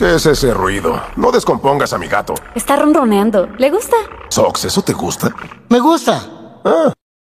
¿Qué es ese ruido? No descompongas a mi gato. Está ronroneando. ¿Le gusta? Sox, ¿eso te gusta? Me gusta. Ah,